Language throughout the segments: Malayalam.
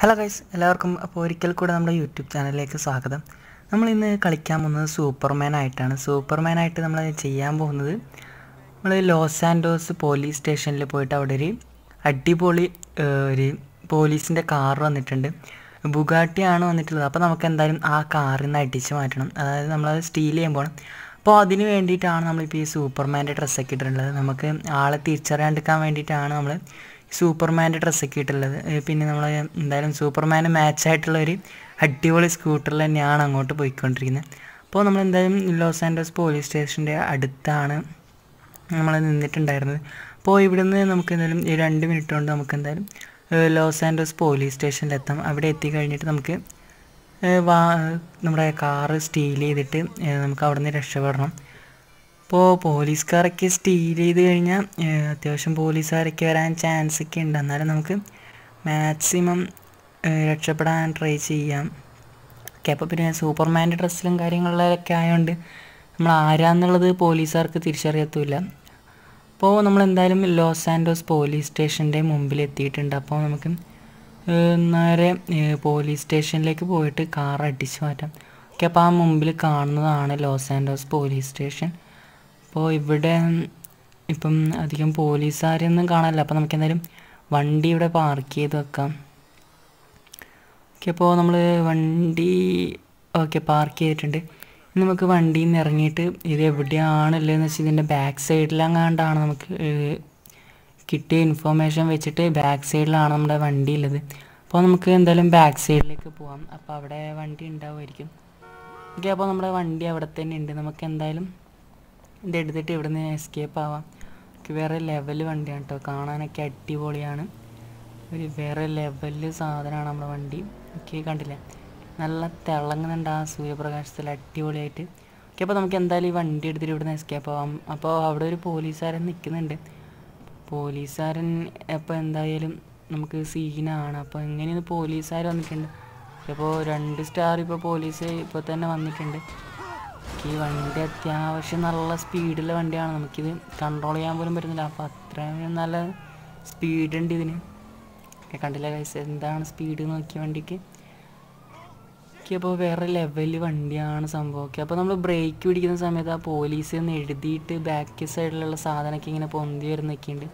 ഹലോ ഗൈസ് എല്ലാവർക്കും അപ്പോൾ ഒരിക്കൽ കൂടെ നമ്മുടെ യൂട്യൂബ് ചാനലിലേക്ക് സ്വാഗതം. നമ്മൾ ഇന്ന് കളിക്കാൻ പോകുന്നത് സൂപ്പർമാൻ ആയിട്ടാണ്. സൂപ്പർമാൻ ആയിട്ട് നമ്മൾ ചെയ്യാൻ പോകുന്നത് നമ്മൾ ലോസ് ആൻഡോസ് പോലീസ് സ്റ്റേഷനിൽ പോയിട്ട് അവിടെ ഒരു അടിപൊളി ഒരു പോലീസിന്റെ കാർ വന്നിട്ടുണ്ട്. ബുഗാട്ടിയാണ് വന്നിട്ടുള്ളത്. അപ്പോൾ നമുക്ക് എന്തായാലും ആ കാറിൽ നിന്ന് അടിച്ച് മാറ്റണം. അതായത് നമ്മളത് സ്റ്റീൽ ചെയ്യാൻ പോകണം അപ്പോൾ അതിന് വേണ്ടിയിട്ടാണ് നമ്മളിപ്പോൾ ഈ സൂപ്പർമാന്റെ ഡ്രസ്സൊക്കെ ഇട്ടിട്ടുള്ളത്. നമുക്ക് ആളെ തിരിച്ചറിയാണ്ടിരിക്കാൻ വേണ്ടിയിട്ടാണ് നമ്മൾ സൂപ്പർമാന്റെ ഡ്രസ്സൊക്കെ ഇട്ടുള്ളത് പിന്നെ നമ്മൾ എന്തായാലും സൂപ്പർമാൻ സൂപ്പർമാന് മാച്ചായിട്ടുള്ള ഒരു അടിപൊളി സ്കൂട്ടറിൽ തന്നെയാണ് അങ്ങോട്ട് പോയിക്കൊണ്ടിരിക്കുന്നത്. അപ്പോൾ നമ്മൾ എന്തായാലും ലോസ് ആൻഡോസ് പോലീസ് സ്റ്റേഷന്റെ അടുത്താണ് നമ്മൾ നിന്നിട്ടുണ്ടായിരുന്നത്. അപ്പോൾ ഇവിടുന്ന് നമുക്ക് എന്തായാലും ഈ രണ്ട് മിനിറ്റ് കൊണ്ട് നമുക്ക് എന്തായാലും ലോസ് ആൻഡോസ് പോലീസ് സ്റ്റേഷനിലെത്താം. അവിടെ എത്തിക്കഴിഞ്ഞിട്ട് നമുക്ക് വാ നമ്മുടെ കാറ് സ്റ്റീൽ ചെയ്തിട്ട് നമുക്ക് അവിടെ നിന്ന് രക്ഷപ്പെടണം. ഇപ്പോൾ പോലീസുകാരൊക്കെ സ്റ്റീൽ ചെയ്ത് കഴിഞ്ഞാൽ അത്യാവശ്യം പോലീസുകാരൊക്കെ വരാൻ ചാൻസ് ഒക്കെ ഉണ്ട്. എന്നാലും നമുക്ക് മാക്സിമം രക്ഷപ്പെടാൻ ട്രൈ ചെയ്യാം. ഓക്കെ അപ്പോൾ പിന്നെ സൂപ്പർമാന്റെ ഡ്രസ്സിലും കാര്യങ്ങളിലൊക്കെ ആയതുകൊണ്ട് നമ്മൾ ആരാന്നുള്ളത് പോലീസുകാർക്ക് തിരിച്ചറിയത്തുമില്ല അപ്പോൾ നമ്മൾ എന്തായാലും ലോസ് ആൻഡോസ് പോലീസ് സ്റ്റേഷന്റെ മുമ്പിൽ എത്തിയിട്ടുണ്ട്. അപ്പോൾ നമുക്ക് നേരെ പോലീസ് സ്റ്റേഷനിലേക്ക് പോയിട്ട് കാർ അടിച്ചു മാറ്റാം. ഓക്കെ അപ്പോൾ ആ മുമ്പിൽ കാണുന്നതാണ് ലോസ് ആൻഡോസ് പോലീസ് സ്റ്റേഷൻ അപ്പോൾ ഇവിടെ ഇപ്പം അധികം പോലീസുകാരെയൊന്നും കാണാനില്ല. അപ്പോൾ നമുക്ക് എന്തായാലും വണ്ടി ഇവിടെ പാർക്ക് ചെയ്ത് വെക്കാം. ഓക്കെ അപ്പോൾ നമ്മൾ വണ്ടി ഓക്കെ പാർക്ക് ചെയ്തിട്ടുണ്ട്. നമുക്ക് വണ്ടിയിൽ നിന്ന് ഇറങ്ങിയിട്ട് ഇത് എവിടെയാണുള്ളതെന്ന് വെച്ചാൽ ഇതിന്റെ ബാക്ക് സൈഡിലെങ്ങാണ്ടാണ് നമുക്ക് കിട്ടിയ ഇൻഫോർമേഷൻ വെച്ചിട്ട് ബാക്ക് സൈഡിലാണ് നമ്മുടെ വണ്ടി ഉള്ളത് അപ്പോൾ നമുക്ക് എന്തായാലും ബാക്ക് സൈഡിലേക്ക് പോവാം. അപ്പോൾ അവിടെ വണ്ടി ഉണ്ടാവുമായിരിക്കും. ഓക്കെ അപ്പോൾ നമ്മുടെ വണ്ടി അവിടെ തന്നെ ഉണ്ട്. നമുക്ക് എന്തായാലും ഇത് എടുത്തിട്ട് ഇവിടെ നിന്ന് എസ്കേപ്പ് ആവാം വേറെ ലെവൽ വണ്ടിയാണ് കേട്ടോ കാണാനൊക്കെ അടിപൊളിയാണ്. ഒരു വേറെ ലെവലിൽ സാധനമാണ് നമ്മുടെ വണ്ടി. ഓക്കെ കണ്ടില്ലേ? നല്ല തിളങ്ങുന്നുണ്ട് ആ സൂര്യപ്രകാശത്തിൽ അടിപൊളിയായിട്ട്. ഓക്കെ അപ്പോൾ നമുക്ക് എന്തായാലും ഈ വണ്ടി എടുത്തിട്ട് ഇവിടെ നിന്ന് എസ്കേപ്പ് ആവാം. അപ്പോൾ അവിടെ ഒരു പോലീസുകാരൻ നിൽക്കുന്നുണ്ട് പോലീസുകാരൻ അപ്പോൾ എന്തായാലും നമുക്ക് സീനാണ് അപ്പോൾ എങ്ങനെയാണ് പോലീസുകാർ വന്നിട്ടുണ്ട്. ഇപ്പോൾ രണ്ട് സ്റ്റാർ ഇപ്പോൾ പോലീസ് ഇപ്പോൾ തന്നെ വന്നിട്ടുണ്ട്. ഈ വണ്ടി അത്യാവശ്യം നല്ല സ്പീഡിലെ വണ്ടിയാണ്. നമുക്കിത് കൺട്രോൾ ചെയ്യാൻ പോലും പറ്റുന്നില്ല. അപ്പോൾ അത്രയും നല്ല സ്പീഡ് ഉണ്ട് ഇതിന്. ഒക്കെ കണ്ടില്ല കൈസ് എന്താണ് സ്പീഡ് നോക്കിയ വണ്ടിക്ക്? അപ്പോൾ വേറെ ലെവൽ വണ്ടിയാണ് സംഭവം. ഓക്കെ അപ്പോൾ നമ്മൾ ബ്രേക്ക് പിടിക്കുന്ന സമയത്ത് ആ പോലീസ് എന്ന് എഴുതിയിട്ട് ബാക്ക് സൈഡിലുള്ള സാധനമൊക്കെ ഇങ്ങനെ പൊന്തി വരുന്നൊക്കെ ഉണ്ട്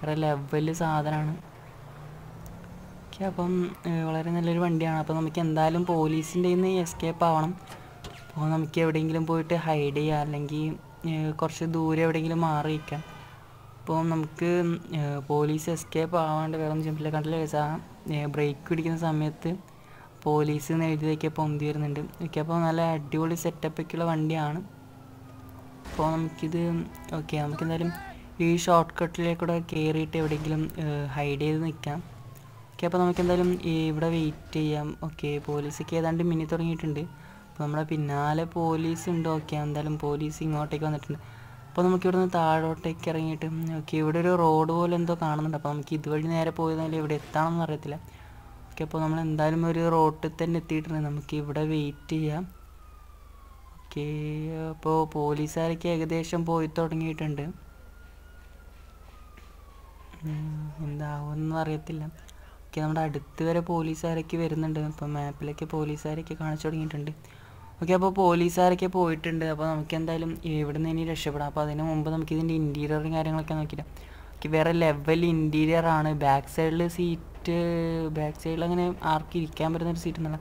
വേറെ ലെവൽ സാധനമാണ്. ഓക്കെ അപ്പം വളരെ നല്ലൊരു വണ്ടിയാണ്. അപ്പോൾ നമുക്ക് എന്തായാലും പോലീസിന്റെ നിന്ന് എസ്കേപ്പ് ആവണം. അപ്പോൾ നമുക്ക് എവിടെയെങ്കിലും പോയിട്ട് ഹൈഡ് ചെയ്യുക അല്ലെങ്കിൽ കുറച്ച് ദൂരെ എവിടെയെങ്കിലും മാറി നിൽക്കാം. അപ്പോൾ നമുക്ക് പോലീസ് എസ്കേപ്പ് ആവാണ്ട് വേറെ ഒന്നും ചെയ്യാൻ കണ്ടില്ല വെച്ചാൽ ബ്രേക്ക് പിടിക്കുന്ന സമയത്ത് പോലീസ് എന്ന് എഴുതിയൊക്കെ പൊന്തി വരുന്നുണ്ട്. ഓക്കെ നല്ല അടിപൊളി സെറ്റപ്പൊക്കെയുള്ള വണ്ടിയാണ്. അപ്പോൾ നമുക്കിത് ഓക്കെ നമുക്ക് എന്തായാലും ഈ ഷോർട്ട് കട്ടിലേക്കൂടെ കയറിയിട്ട് എവിടെയെങ്കിലും ഹൈഡ് ചെയ്ത് നിൽക്കാം. ഓക്കെ അപ്പോൾ നമുക്ക് എന്തായാലും ഇവിടെ വെയിറ്റ് ചെയ്യാം. ഓക്കെ പോലീസൊക്കെ ഏതാണ്ട് മിനി തുടങ്ങിയിട്ടുണ്ട്. അപ്പോൾ നമ്മളെ പിന്നാലെ പോലീസ് ഉണ്ട്. ഓക്കെ എന്തായാലും പോലീസ് ഇങ്ങോട്ടേക്ക് വന്നിട്ടുണ്ട്. അപ്പോൾ നമുക്ക് ഇവിടെ നിന്ന് താഴോട്ടേക്ക് ഇറങ്ങിയിട്ട് ഓക്കെ ഇവിടെ ഒരു റോഡ് പോലെ എന്തോ കാണുന്നുണ്ട്. അപ്പോൾ നമുക്ക് ഇതുവഴി നേരെ പോയതായാലും ഇവിടെ എത്താണെന്ന് അറിയത്തില്ല. ഓക്കെ അപ്പോൾ നമ്മൾ എന്തായാലും ഒരു റോട്ടിൽ തന്നെ എത്തിയിട്ടുണ്ട്. നമുക്ക് ഇവിടെ വെയിറ്റ് ചെയ്യാം. ഓക്കെ അപ്പോൾ പോലീസുകാരൊക്കെ ഏകദേശം പോയി തുടങ്ങിയിട്ടുണ്ട്. എന്താവുമെന്ന് അറിയത്തില്ല. ഓക്കെ നമ്മുടെ അടുത്ത് വരെ പോലീസുകാരൊക്കെ വരുന്നുണ്ട്. ഇപ്പം മാപ്പിലൊക്കെ പോലീസുകാരൊക്കെ കാണിച്ചു തുടങ്ങിയിട്ടുണ്ട്. ഓക്കെ അപ്പോൾ പോലീസുകാരൊക്കെ പോയിട്ടുണ്ട്. അപ്പോൾ നമുക്ക് എന്തായാലും എവിടെ നിന്ന് ഇനി രക്ഷപ്പെടാം? അപ്പോൾ അതിന് മുമ്പ് നമുക്ക് ഇതിന്റെ ഇന്റീരിയറും കാര്യങ്ങളൊക്കെ നോക്കിയിട്ട്. ഓക്കെ വേറെ ലെവൽ ഇന്റീരിയർ ആണ്. ബാക്ക് സൈഡിൽ സീറ്റ് ബാക്ക് സൈഡിൽ അങ്ങനെ ആർക്ക് ഇരിക്കാൻ പറ്റുന്ന ഒരു സീറ്റ് എന്നല്ല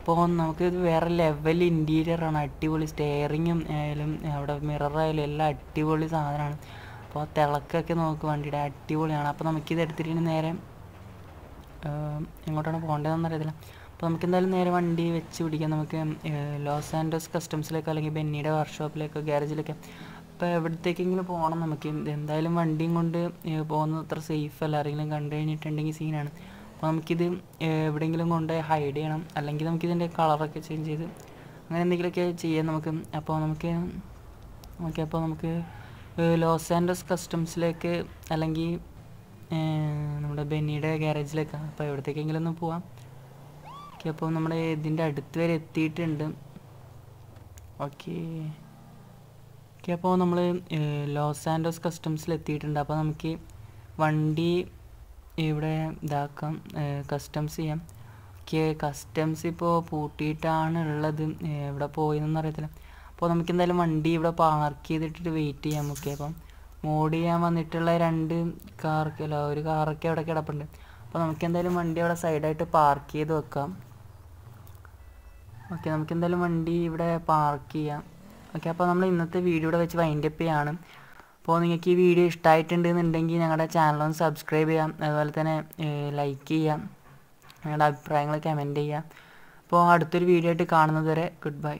അപ്പോൾ നമുക്ക് ഇത് വേറെ ലെവൽ ഇന്റീരിയർ ആണ്. അടിപൊളി സ്റ്റെയറിങ്ങും ആയാലും അവിടെ മിററായാലും എല്ലാം അടിപൊളി സാധനമാണ്. അപ്പോൾ തിളക്കൊക്കെ നോക്ക് വണ്ടിയുടെ. അടിപൊളിയാണ്. അപ്പോൾ നമുക്കിത് എടുത്തിട്ട് നേരെ എങ്ങോട്ടാണ് പോകേണ്ടതെന്ന് അറിയത്തില്ല. അപ്പോൾ നമുക്ക് എന്തായാലും നേരെ വണ്ടി വെച്ച് പിടിക്കാം. നമുക്ക് ലോസ് ആൻഡോസ് കസ്റ്റംസിലേക്കോ അല്ലെങ്കിൽ ബെന്നിയുടെ വർക്ക്ഷോപ്പിലേക്കോ ഗ്യാരേജിലേക്കോ അപ്പോൾ എവിടത്തേക്കെങ്കിലും പോകണം നമുക്ക്. എന്തായാലും വണ്ടിയും കൊണ്ട് പോകുന്നത് അത്ര സേഫ് അല്ല. ആരെങ്കിലും കണ്ടു കഴിഞ്ഞിട്ടുണ്ടെങ്കിൽ സീനാണ് അപ്പോൾ നമുക്കിത് എവിടെയെങ്കിലും കൊണ്ട് ഹൈഡ് ചെയ്യണം. അല്ലെങ്കിൽ നമുക്കിതിന്റെ കളറൊക്കെ ചേഞ്ച് ചെയ്ത് അങ്ങനെ എന്തെങ്കിലുമൊക്കെ ചെയ്യാം നമുക്ക്. അപ്പോൾ നമുക്ക് ഓക്കെ അപ്പോൾ നമുക്ക് ലോസ് ആൻഡ്രസ് കസ്റ്റംസിലേക്ക് അല്ലെങ്കിൽ നമ്മുടെ ബെന്നിയുടെ ഗ്യാരേജിലേക്ക് അപ്പോൾ എവിടത്തേക്കെങ്കിലും ഒന്ന് പോവാം. ഓക്കെ അപ്പോൾ നമ്മൾ ഇതിന്റെ അടുത്ത് വരെ എത്തിയിട്ടുണ്ട്. ഓക്കെ. ഓക്കെ അപ്പോൾ നമ്മൾ ലോസ് ആൻഡോസ് കസ്റ്റംസിൽ എത്തിയിട്ടുണ്ട്. അപ്പോൾ നമുക്ക് വണ്ടി ഇവിടെ ഇതാക്കാം. കസ്റ്റംസ് ചെയ്യാം. ഓക്കെ കസ്റ്റംസ് ഇപ്പോൾ പൂട്ടിയിട്ടാണ് ഉള്ളത്. എവിടെ പോയെന്നൊന്നും അറിയത്തില്ല. അപ്പോൾ നമുക്ക് എന്തായാലും വണ്ടി ഇവിടെ പാർക്ക് ചെയ്തിട്ടിട്ട് വെയിറ്റ് ചെയ്യാം. ഓക്കെ അപ്പം മോഡ് ചെയ്യാൻ വന്നിട്ടുള്ള രണ്ട് കാർക്ക് അല്ല ഒരു കാറൊക്കെ അവിടെ കിടപ്പുണ്ട്. അപ്പോൾ നമുക്ക് എന്തായാലും വണ്ടി അവിടെ സൈഡായിട്ട് പാർക്ക് ചെയ്ത് വെക്കാം. ഓക്കെ നമുക്ക് എന്തായാലും വണ്ടി ഇവിടെ പാർക്ക് ചെയ്യാം. ഓക്കെ അപ്പോൾ നമ്മൾ ഇന്നത്തെ വീഡിയോ ഇവിടെ വെച്ച് വൈൻഡപ്പ് ചെയ്യാണ്. അപ്പോൾ നിങ്ങൾക്ക് ഈ വീഡിയോ ഇഷ്ടമായിട്ടുണ്ടെന്നുണ്ടെങ്കിൽ ഞങ്ങളുടെ ചാനൽ ഒന്ന് സബ്സ്ക്രൈബ് ചെയ്യാം. അതുപോലെ തന്നെ ലൈക്ക് ചെയ്യാം. ഞങ്ങളുടെ അഭിപ്രായങ്ങൾ കമന്റ് ചെയ്യാം. അപ്പോൾ അടുത്തൊരു വീഡിയോ ആയിട്ട് കാണുന്നതുവരെ ഗുഡ് ബൈ